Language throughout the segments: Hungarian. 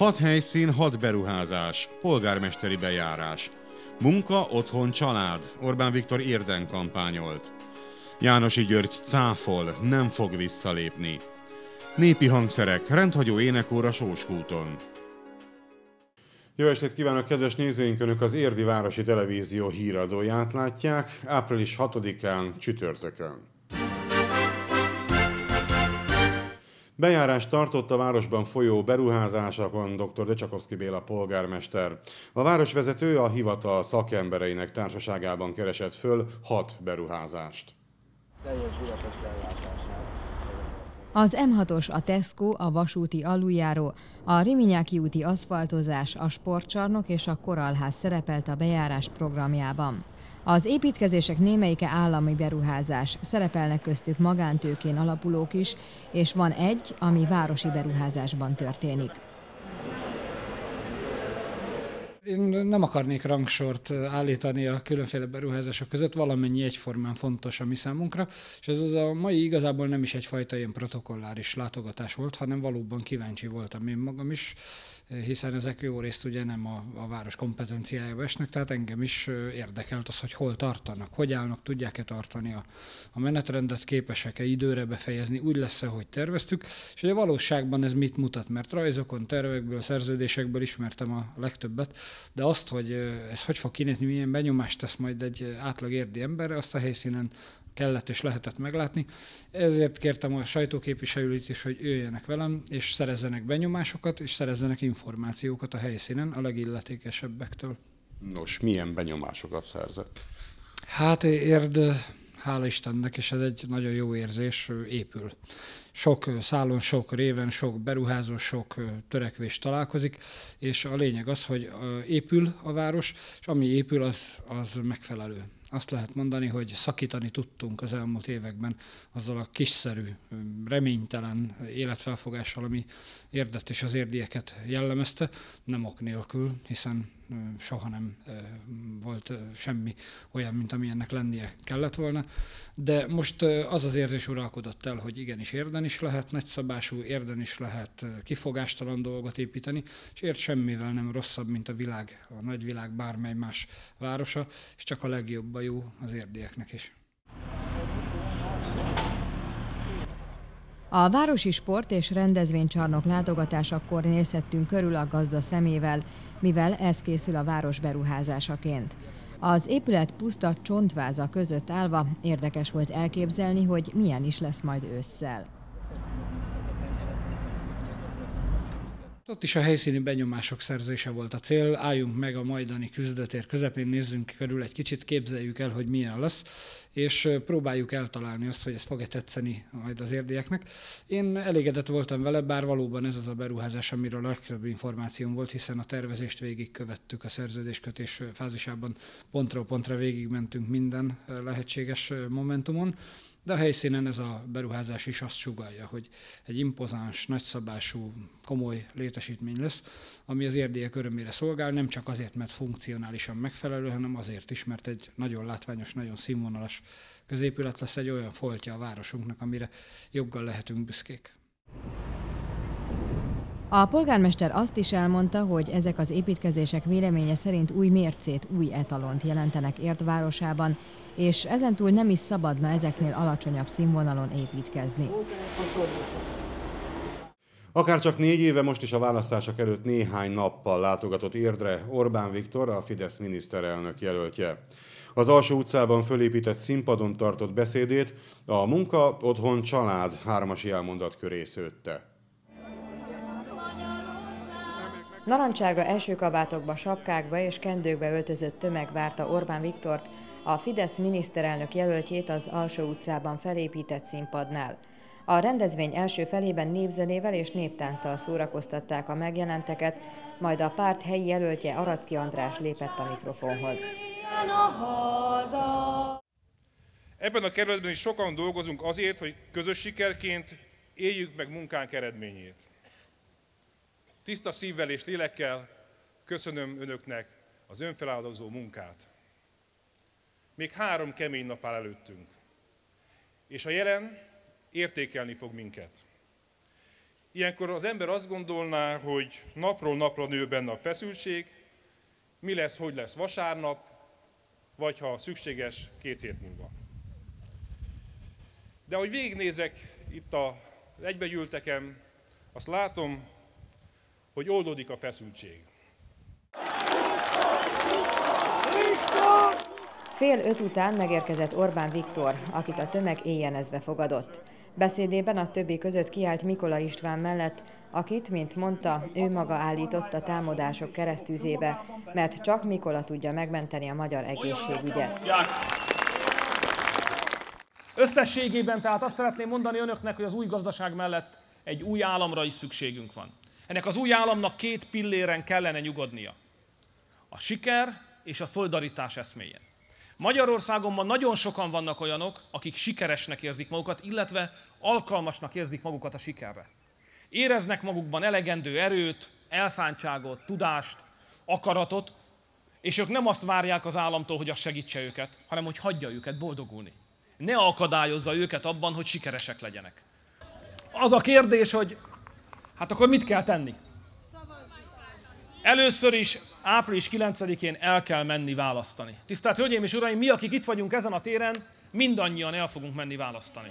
Hat helyszín, hat beruházás, polgármesteri bejárás. Munka, otthon, család. Orbán Viktor érden kampányolt. Jánosi György cáfol, nem fog visszalépni. Népi hangszerek, rendhagyó énekóra Sóskúton. Jó estét kívánok, kedves nézőink! Önök az Érdi Városi Televízió híradóját látják, április 6-án csütörtökön. Bejárást tartott a városban folyó beruházásokon dr. Decsakovszki Béla polgármester. A városvezető a hivatal szakembereinek társaságában keresett föl hat beruházást. Teljes Budapest az M6-os, a Tesco, a vasúti aluljáró, a Riminyáki úti aszfaltozás, a sportcsarnok és a koralház szerepelt a bejárás programjában. Az építkezések némelyike állami beruházás, szerepelnek köztük magántőkén alapulók is, és van egy, ami városi beruházásban történik. Én nem akarnék rangsort állítani a különféle beruházások között, valamennyi egyformán fontos a mi számunkra, és ez az a mai igazából nem is egyfajta ilyen protokolláris látogatás volt, hanem valóban kíváncsi voltam én magam is, hiszen ezek jó részt ugye nem a, a város kompetenciájába esnek, tehát engem is érdekelt az, hogy hol tartanak, hogy állnak, tudják-e tartani a, a menetrendet, képesek-e időre befejezni, úgy lesz-e, hogy terveztük, és ugye valóságban ez mit mutat, mert rajzokon, tervekből, szerződésekből ismertem a legtöbbet, de azt, hogy ez hogy fog kinézni, milyen benyomást tesz majd egy átlag érdi emberre, azt a helyszínen kellett és lehetett meglátni. Ezért kértem a sajtóképviselőit is, hogy jöjjenek velem, és szerezzenek benyomásokat, és szerezzenek információkat a helyszínen a legilletékesebbektől. Nos, milyen benyomásokat szerzett? Hát érd, hála Istennek, és ez egy nagyon jó érzés, épül. Sok szálon, sok réven, sok beruházó, sok törekvés találkozik, és a lényeg az, hogy épül a város, és ami épül, az, az megfelelő azt lehet mondani, hogy szakítani tudtunk az elmúlt években azzal a kiszerű, reménytelen életfelfogással, ami érdet és az érdieket jellemezte, nem ok nélkül, hiszen soha nem volt semmi olyan, mint ami ennek lennie kellett volna. De most az az érzés uralkodott el, hogy igenis érden is lehet nagyszabású, érden is lehet kifogástalan dolgot építeni, és ért semmivel nem rosszabb, mint a világ, a nagyvilág bármely más városa, és csak a legjobb a jó az érdieknek is. A Városi Sport és Rendezvénycsarnok látogatásakor nézhettünk körül a gazda szemével, mivel ez készül a város beruházásaként. Az épület puszta csontváza között állva érdekes volt elképzelni, hogy milyen is lesz majd ősszel. Ott is a helyszíni benyomások szerzése volt a cél. Álljunk meg a majdani küzdetér közepén, nézzünk körül egy kicsit, képzeljük el, hogy milyen lesz, és próbáljuk eltalálni azt, hogy ez fog-e tetszeni majd az érdieknek. Én elégedett voltam vele, bár valóban ez az a beruházás, amiről a legtöbb információm volt, hiszen a tervezést végigkövettük a szerződéskötés fázisában, pontról pontra végigmentünk minden lehetséges momentumon. De a helyszínen ez a beruházás is azt sugalja, hogy egy impozáns, nagyszabású, komoly létesítmény lesz, ami az érdiek örömére szolgál, nem csak azért, mert funkcionálisan megfelelő, hanem azért is, mert egy nagyon látványos, nagyon színvonalas középület lesz, egy olyan foltja a városunknak, amire joggal lehetünk büszkék. A polgármester azt is elmondta, hogy ezek az építkezések véleménye szerint új mércét, új etalont jelentenek Ért városában, és ezentúl nem is szabadna ezeknél alacsonyabb színvonalon építkezni. Akár csak négy éve most is a választások előtt néhány nappal látogatott Érdre Orbán Viktor, a Fidesz miniszterelnök jelöltje. Az alsó utcában fölépített színpadon tartott beszédét a munka, otthon, család hármasi elmondat köré szőtte. Narancsárga első kabátokba, sapkákba és kendőkbe öltözött tömeg várta Orbán Viktort, a Fidesz miniszterelnök jelöltjét az Alsó utcában felépített színpadnál. A rendezvény első felében népzenével és néptánccal szórakoztatták a megjelenteket, majd a párt helyi jelöltje Aracki András lépett a mikrofonhoz. Ebben a kerületben is sokan dolgozunk azért, hogy közös sikerként éljük meg munkánk eredményét. Tiszta szívvel és lélekkel köszönöm önöknek az önfeláldozó munkát. Még három kemény nap áll előttünk. És a jelen értékelni fog minket. Ilyenkor az ember azt gondolná, hogy napról napra nő benne a feszültség, mi lesz, hogy lesz vasárnap, vagy ha szükséges, két hét múlva. De ahogy végignézek itt a egybegyűlteken, azt látom, hogy oldódik a feszültség. Fél öt után megérkezett Orbán Viktor, akit a tömeg éjjenezve fogadott. Beszédében a többi között kiállt Mikola István mellett, akit, mint mondta, ő maga állított a támadások keresztüzébe, mert csak Mikola tudja megmenteni a magyar egészségügyet. Összességében tehát azt szeretném mondani önöknek, hogy az új gazdaság mellett egy új államra is szükségünk van. Ennek az új államnak két pilléren kellene nyugodnia. A siker és a szolidaritás eszméjén. Magyarországon ma nagyon sokan vannak olyanok, akik sikeresnek érzik magukat, illetve alkalmasnak érzik magukat a sikerre. Éreznek magukban elegendő erőt, elszántságot, tudást, akaratot, és ők nem azt várják az államtól, hogy az segítse őket, hanem hogy hagyja őket boldogulni. Ne akadályozza őket abban, hogy sikeresek legyenek. Az a kérdés, hogy hát akkor mit kell tenni? Először is április 9-én el kell menni választani. Tisztelt Hölgyeim és Uraim, mi, akik itt vagyunk ezen a téren, mindannyian el fogunk menni választani.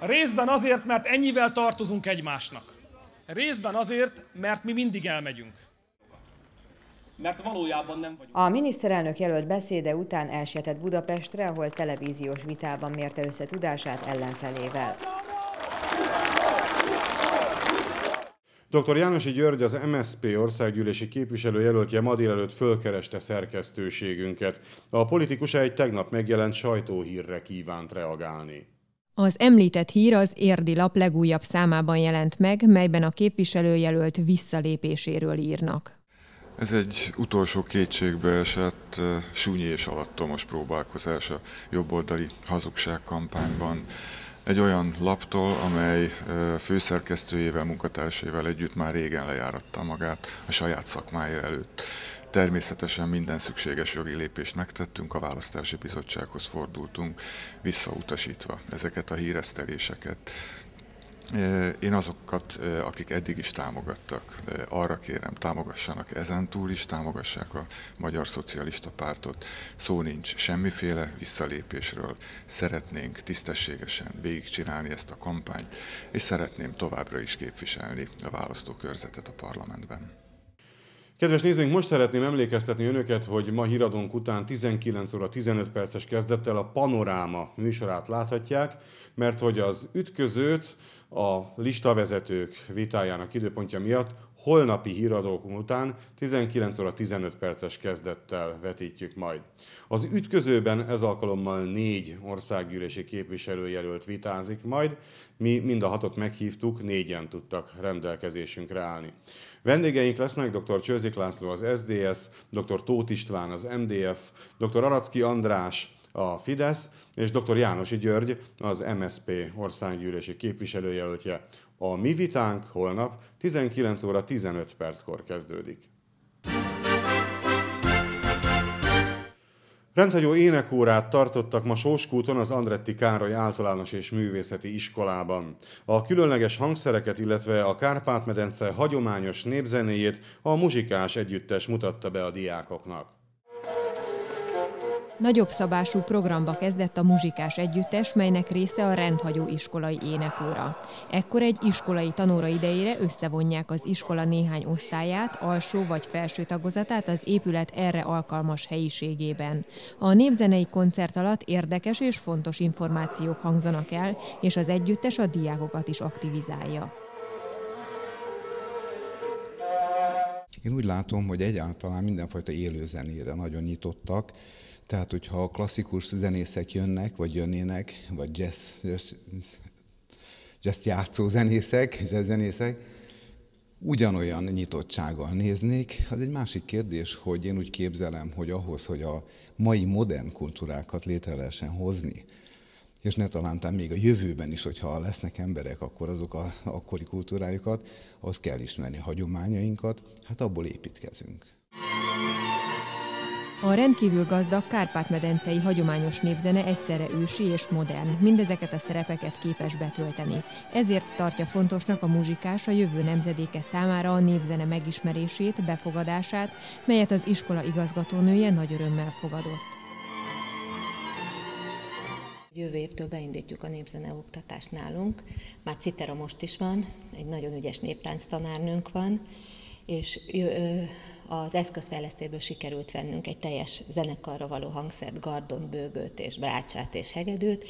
Részben azért, mert ennyivel tartozunk egymásnak. Részben azért, mert mi mindig elmegyünk. Mert valójában nem vagyunk. A miniszterelnök jelölt beszéde után elsietett Budapestre, ahol televíziós vitában mérte össze tudását ellenfelével. Dr. Jánosi György, az MSZP országgyűlési képviselőjelöltje ma délelőtt fölkereste szerkesztőségünket. A politikus egy tegnap megjelent sajtóhírre kívánt reagálni. Az említett hír az Érdi lap legújabb számában jelent meg, melyben a képviselőjelölt visszalépéséről írnak. Ez egy utolsó kétségbe esett súnyi és alattomos próbálkozás a jobboldali hazugságkampányban egy olyan laptól, amely főszerkesztőjével, munkatársaival együtt már régen lejáratta magát a saját szakmája előtt. Természetesen minden szükséges jogi lépést megtettünk, a választási bizottsághoz fordultunk, visszautasítva ezeket a híreszteléseket. Én azokat, akik eddig is támogattak, arra kérem, támogassanak ezen túl is, támogassák a Magyar Szocialista Pártot. Szó nincs semmiféle visszalépésről. Szeretnénk tisztességesen végigcsinálni ezt a kampányt, és szeretném továbbra is képviselni a választókörzetet a parlamentben. Kedves nézőink, most szeretném emlékeztetni önöket, hogy ma híradónk után 19 óra 15 perces kezdettel a Panoráma műsorát láthatják, mert hogy az ütközőt a listavezetők vitájának időpontja miatt holnapi híradók után 19 óra 15 perces kezdettel vetítjük majd. Az ütközőben ez alkalommal négy országgyűlési képviselőjelölt vitázik majd, mi mind a hatot meghívtuk, négyen tudtak rendelkezésünkre állni. Vendégeink lesznek dr. Csőzik László az SDS, dr. Tóth István az MDF, dr. Aracki András a Fidesz, és dr. Jánosi György, az MSP országgyűlési képviselőjelöltje. A mi vitánk holnap 19 óra 15 perckor kezdődik. Rendhagyó énekórát tartottak ma Sóskúton az Andretti Károly általános és művészeti iskolában. A különleges hangszereket, illetve a Kárpát-medence hagyományos népzenéjét a muzsikás együttes mutatta be a diákoknak. Nagyobb szabású programba kezdett a muzsikás együttes, melynek része a rendhagyó iskolai énekóra. Ekkor egy iskolai tanóra idejére összevonják az iskola néhány osztályát, alsó vagy felső tagozatát az épület erre alkalmas helyiségében. A népzenei koncert alatt érdekes és fontos információk hangzanak el, és az együttes a diákokat is aktivizálja. Én úgy látom, hogy egyáltalán mindenfajta élőzenére nagyon nyitottak, tehát, hogyha a klasszikus zenészek jönnek, vagy jönnének, vagy jazz, jazz, jazz játszó zenészek, jazz zenészek, ugyanolyan nyitottsággal néznék. Az egy másik kérdés, hogy én úgy képzelem, hogy ahhoz, hogy a mai modern kultúrákat létre lehessen hozni, és ne talántán még a jövőben is, hogyha lesznek emberek, akkor azok a akkori kultúrájukat, ahhoz kell ismerni a hagyományainkat, hát abból építkezünk. A rendkívül gazdag Kárpát-medencei hagyományos népzene egyszerre ősi és modern, mindezeket a szerepeket képes betölteni. Ezért tartja fontosnak a muzsikás a jövő nemzedéke számára a népzene megismerését, befogadását, melyet az iskola igazgatónője nagy örömmel fogadott. Jövő évtől beindítjuk a népzene oktatást nálunk. Már Citera most is van, egy nagyon ügyes néptánc tanárnőnk van, és az eszközfejlesztésből sikerült vennünk egy teljes zenekarra való hangszert, gardon, bőgőt és brácsát és hegedűt,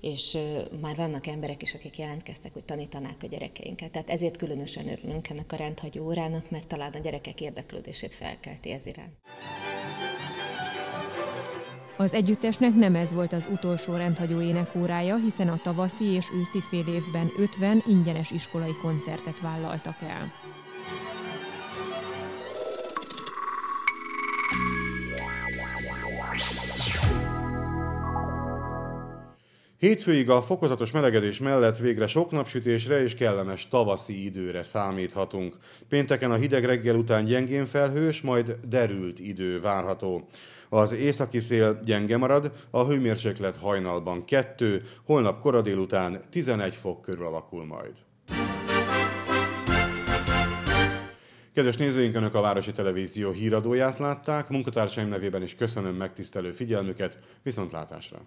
és már vannak emberek is, akik jelentkeztek, hogy tanítanák a gyerekeinket. Tehát ezért különösen örülünk ennek a rendhagyó órának, mert talán a gyerekek érdeklődését felkelti ez iránt. Az együttesnek nem ez volt az utolsó rendhagyó énekórája, hiszen a tavaszi és őszi fél évben 50 ingyenes iskolai koncertet vállaltak el. Hétfőig a fokozatos melegedés mellett végre sok napsütésre és kellemes tavaszi időre számíthatunk. Pénteken a hideg reggel után gyengén felhős, majd derült idő várható. Az északi szél gyenge marad, a hőmérséklet hajnalban 2, holnap kora délután 11 fok körül alakul majd. Kedves nézőink, Önök a Városi Televízió híradóját látták, munkatársaim nevében is köszönöm megtisztelő figyelmüket, viszontlátásra!